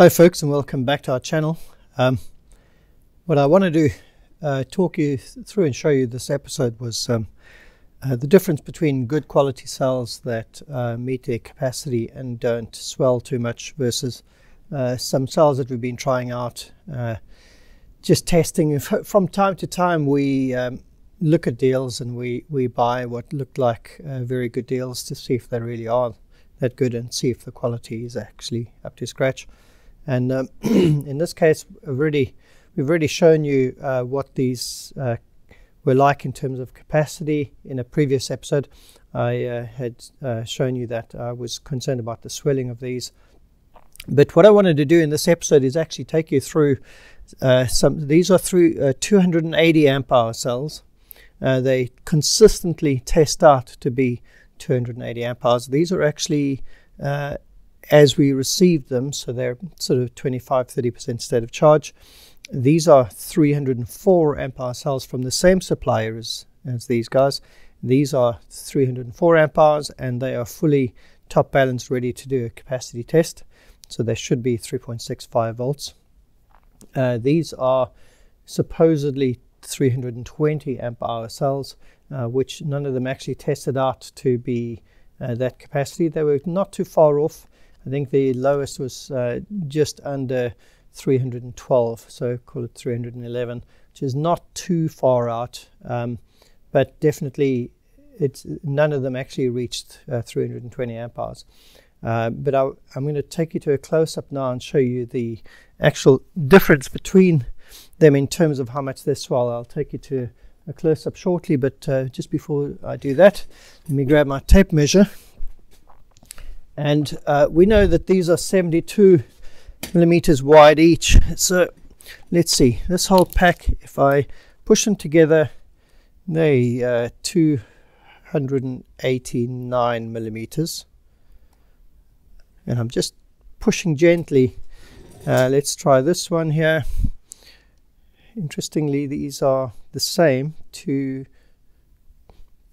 Hi folks and welcome back to our channel. Um, what I want to uh, talk you through and show you this episode was um, uh, the difference between good quality cells that uh, meet their capacity and don't swell too much versus uh, some cells that we've been trying out, uh, just testing. From time to time we um, look at deals and we, we buy what look like uh, very good deals to see if they really are that good and see if the quality is actually up to scratch. And um, in this case, we've already, we've already shown you uh, what these uh, were like in terms of capacity. In a previous episode, I uh, had uh, shown you that I was concerned about the swelling of these. But what I wanted to do in this episode is actually take you through uh, some. These are through uh, 280 amp hour cells. they consistently test out to be 280 amp hours. These are actually as we received them, so they're sort of 25 30% state of charge. These are 304 amp hour cells from the same supplier as, as these guys. These are 304 amp hours and they are fully top balanced, ready to do a capacity test. So they should be 3.65 volts. Uh, these are supposedly 320 amp hour cells, uh, which none of them actually tested out to be uh, that capacity. They were not too far off. I think the lowest was uh, just under 312, so call it 311, which is not too far out, um, but definitely it's none of them actually reached uh, 320 amp hours. Uh, but I, am going to take you to a close up now and show you the actual difference between them in terms of how much they swell. I'll take you to a close up shortly, but uh, just before I do that, let me grab my tape measure. And uh, we know that these are 72 millimeters wide each. So let's see, this whole pack, if I push them together, they uh, 289 millimeters. And I'm just pushing gently. Uh, let's try this one here. Interestingly, these are the same to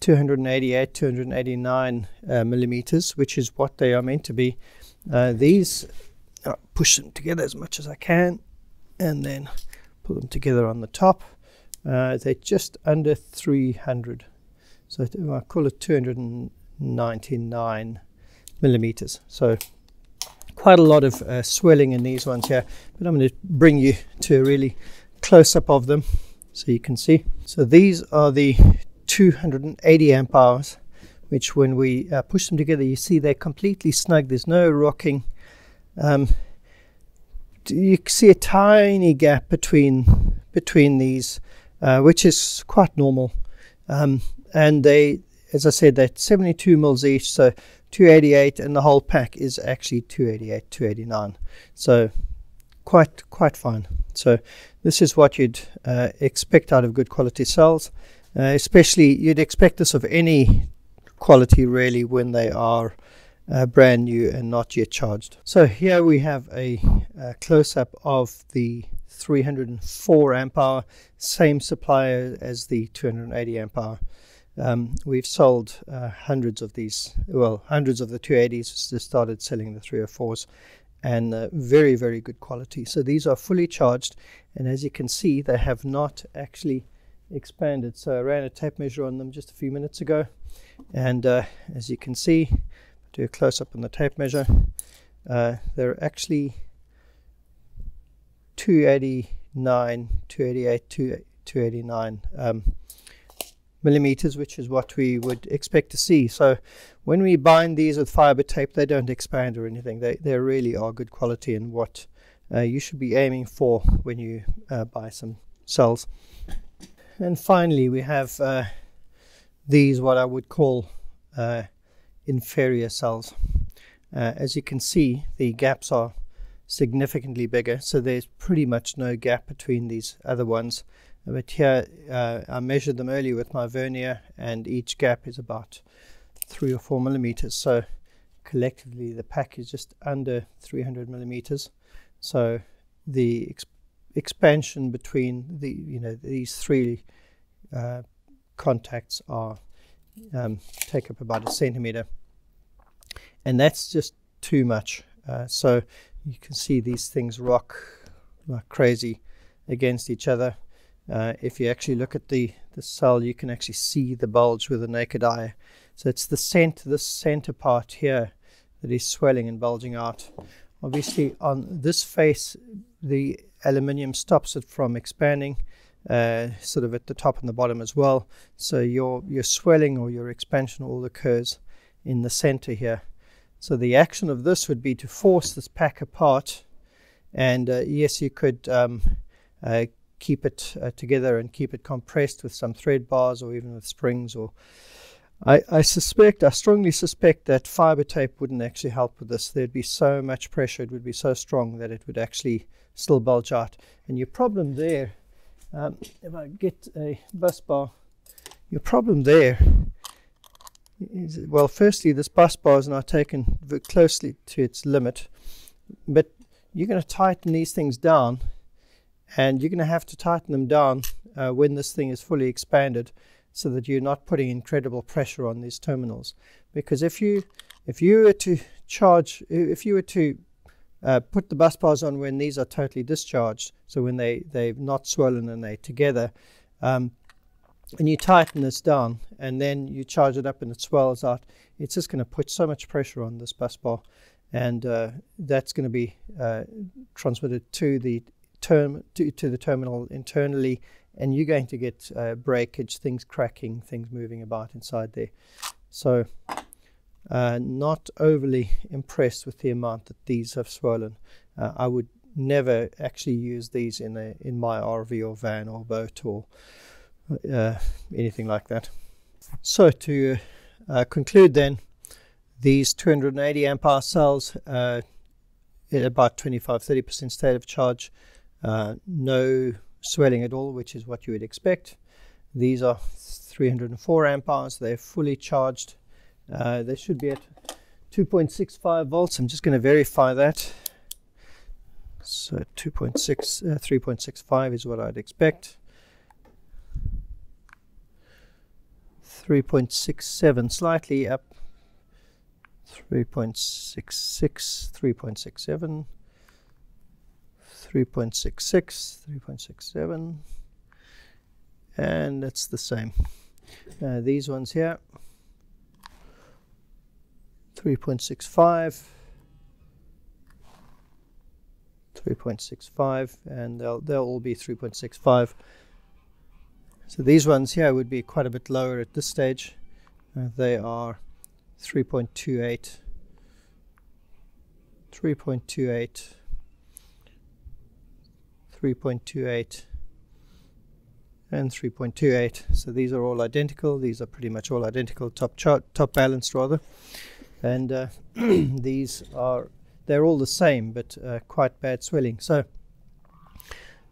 288, 289 uh, millimeters, which is what they are meant to be. Uh, these, uh, push them together as much as I can, and then pull them together on the top. Uh, they're just under 300, so I call it 299 millimeters. So quite a lot of uh, swelling in these ones here, but I'm going to bring you to a really close up of them so you can see. So these are the 280 amp hours, which when we uh, push them together, you see they're completely snug. There's no rocking. Um, you see a tiny gap between between these, uh, which is quite normal. Um, and they, as I said, they're 72 mils each, so 288, and the whole pack is actually 288, 289. So quite quite fine. So this is what you'd uh, expect out of good quality cells. Uh, especially, you'd expect this of any quality really when they are uh, brand new and not yet charged. So here we have a, a close-up of the 304 amp hour, same supplier as the 280 amp hour. Um, we've sold uh, hundreds of these, well, hundreds of the 280s, just started selling the 304s, and uh, very, very good quality. So these are fully charged, and as you can see, they have not actually expanded. So I ran a tape measure on them just a few minutes ago. And uh, as you can see, do a close up on the tape measure, uh, they're actually 289, 288, 289 um, millimeters, which is what we would expect to see. So when we bind these with fiber tape, they don't expand or anything. They, they really are good quality and what uh, you should be aiming for when you uh, buy some cells. And finally, we have uh, these, what I would call uh, inferior cells. Uh, as you can see, the gaps are significantly bigger, so there's pretty much no gap between these other ones. But here, uh, I measured them earlier with my vernier, and each gap is about three or four millimeters. So collectively, the pack is just under 300 millimeters. So the expansion between the you know these three uh, contacts are um, take up about a centimeter, and that's just too much. Uh, so you can see these things rock like crazy against each other. Uh, if you actually look at the, the cell, you can actually see the bulge with the naked eye. So it's the center, this center part here that is swelling and bulging out. Obviously, on this face, the aluminium stops it from expanding, uh, sort of at the top and the bottom as well. So your your swelling or your expansion all occurs in the center here. So the action of this would be to force this pack apart, and uh, yes, you could um, uh, keep it uh, together and keep it compressed with some thread bars or even with springs or I, I, suspect, I strongly suspect that fiber tape wouldn't actually help with this. There'd be so much pressure, it would be so strong that it would actually still bulge out. And your problem there, um, if I get a bus bar, your problem there is, well, firstly, this bus bar is now taken closely to its limit, but you're going to tighten these things down, and you're going to have to tighten them down uh, when this thing is fully expanded so that you're not putting incredible pressure on these terminals. Because if you if you were to charge, if you were to uh, put the bus bars on when these are totally discharged, so when they they've not swollen and they're together, um, and you tighten this down, and then you charge it up and it swells out, it's just going to put so much pressure on this bus bar, and uh, that's going to be uh, transmitted to the term to, to the terminal internally and you're going to get uh, breakage, things cracking, things moving about inside there. So, uh, not overly impressed with the amount that these have swollen. Uh, I would never actually use these in a in my RV or van or boat or uh, anything like that. So to uh, conclude, then these 280 amp hour cells uh, at about 25 30 percent state of charge, no swelling at all, which is what you would expect. These are 304 amp hours. They're fully charged. Uh, they should be at 2.65 volts. I'm just going to verify that. So 2.6, uh, 3.65 is what I'd expect. 3.67, slightly up. 3.66, 3.67. 3.66, 3.67, and it's the same. Uh, these ones here, 3.65, 3.65, and they'll, they'll all be 3.65. So these ones here would be quite a bit lower at this stage. Uh, they are 3.28, 3.28, 3.28 and 3.28 so these are all identical. These are pretty much all identical top chart top balanced rather and uh, these are they're all the same but uh, quite bad swelling so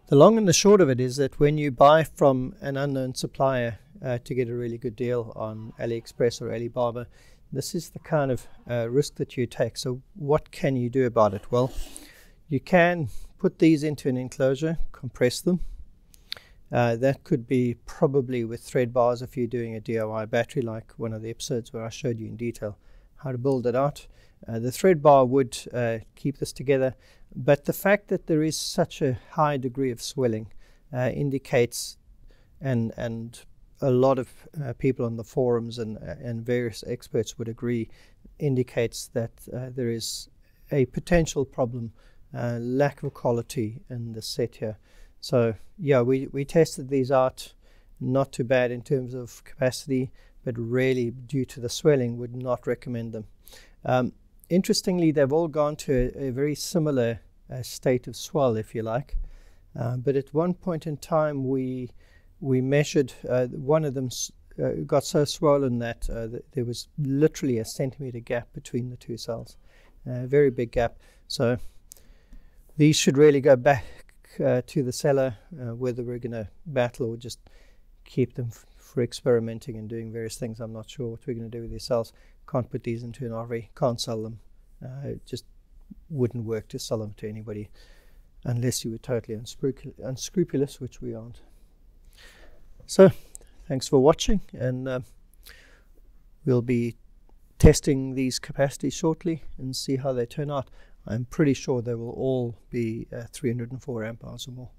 the long and the short of it is that when you buy from an unknown supplier uh, to get a really good deal on AliExpress or Alibaba this is the kind of uh, risk that you take. So what can you do about it? Well you can put these into an enclosure, compress them. Uh, that could be probably with thread bars if you're doing a DIY battery, like one of the episodes where I showed you in detail how to build it out. Uh, the thread bar would uh, keep this together, but the fact that there is such a high degree of swelling uh, indicates, and and a lot of uh, people on the forums and uh, and various experts would agree, indicates that there is a potential problem uh, lack of quality in the set here. So yeah, we, we tested these out, not too bad in terms of capacity, but really due to the swelling, would not recommend them. Um, interestingly, they've all gone to a, a very similar uh, state of swell, if you like. Uh, but at one point in time, we we measured uh, one of them uh, got so swollen that, uh, that, there was literally a centimeter gap between the two cells, a very big gap. So these should really go back uh, to the seller, uh, whether we're going to battle or just keep them for experimenting and doing various things. I'm not sure what we're going to do with these cells. Can't put these into an RV, can't sell them. Uh, it just wouldn't work to sell them to anybody unless you were totally unscrupul- unscrupulous, which we aren't. So, thanks for watching, and uh, we'll be testing these capacities shortly and see how they turn out. I'm pretty sure they will all be uh, 304 amp hours or more.